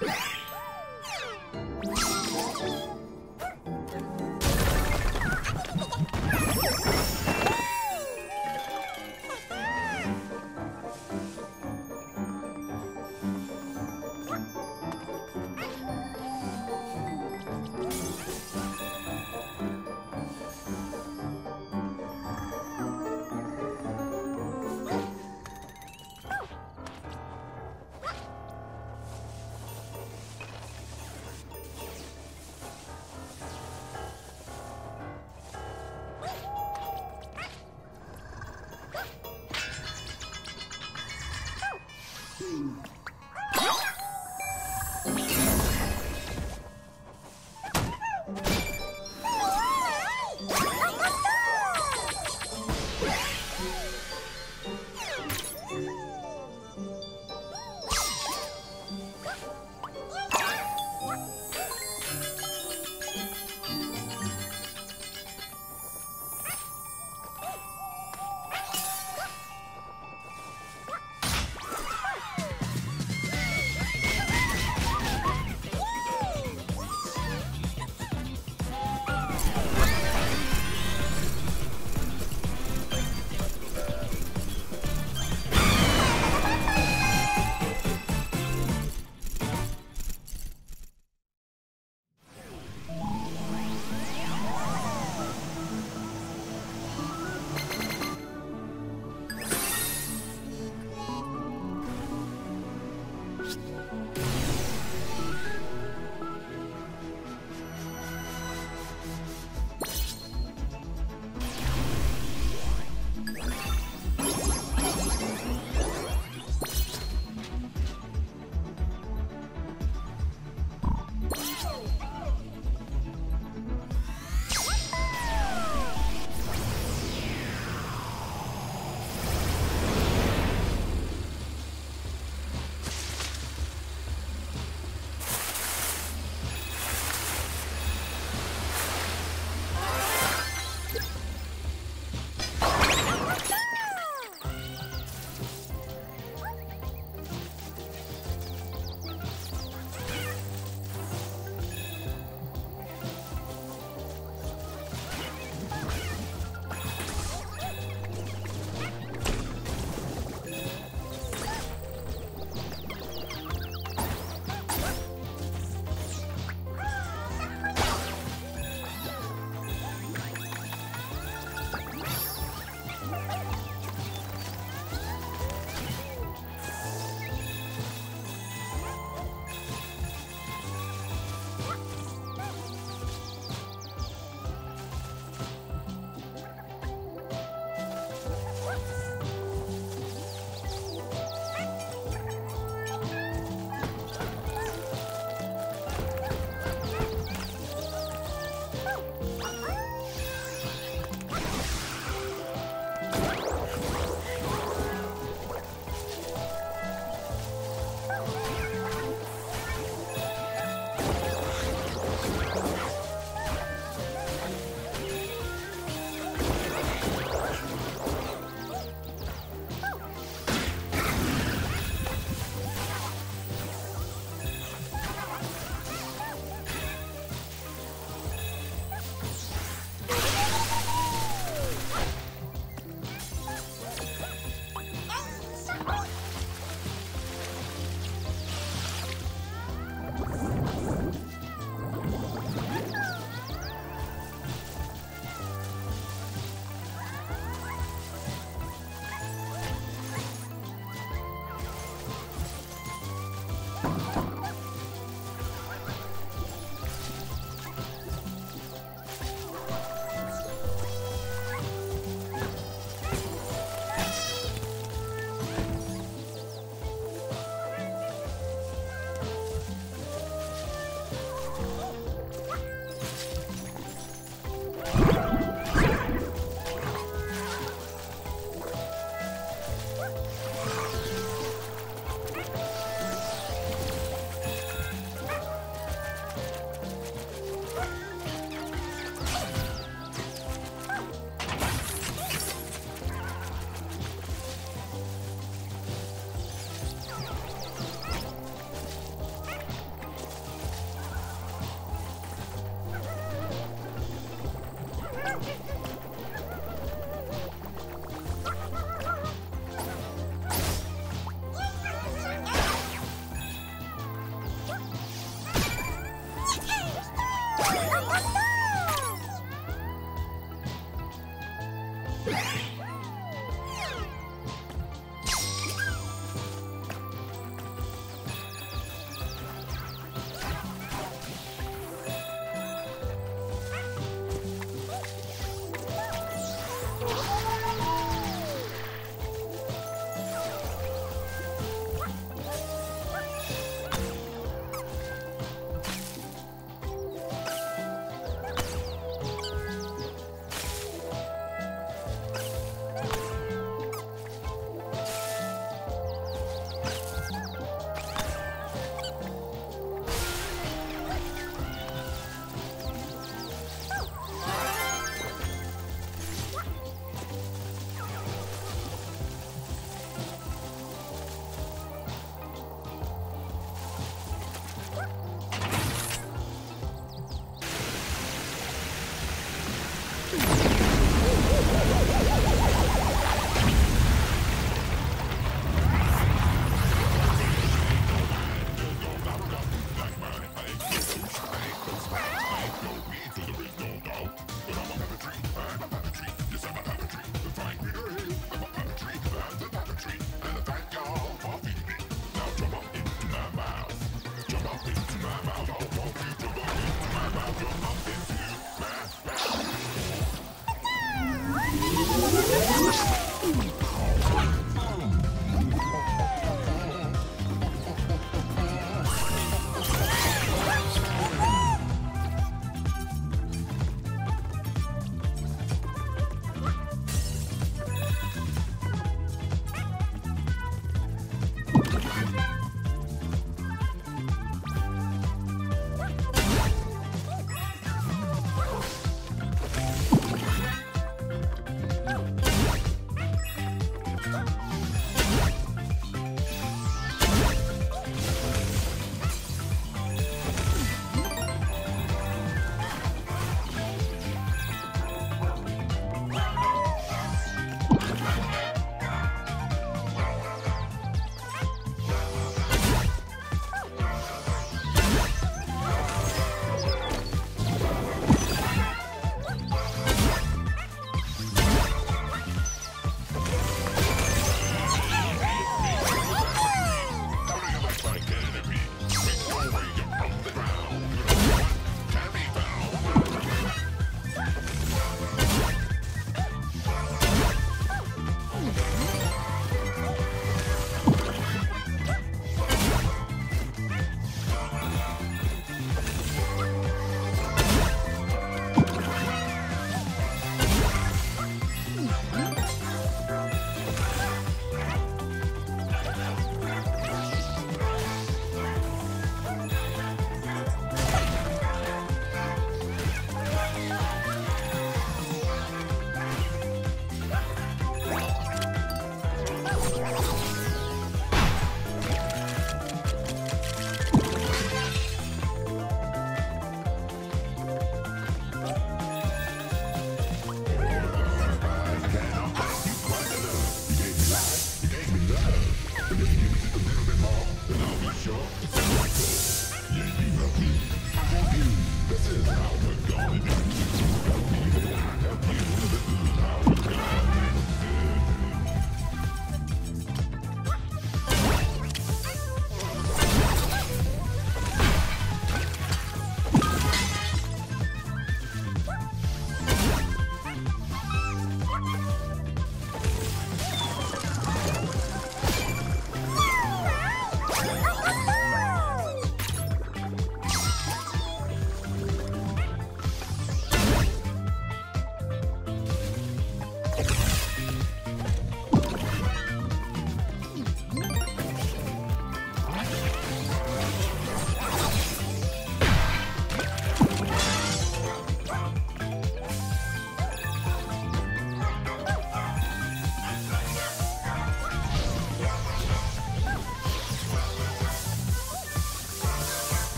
you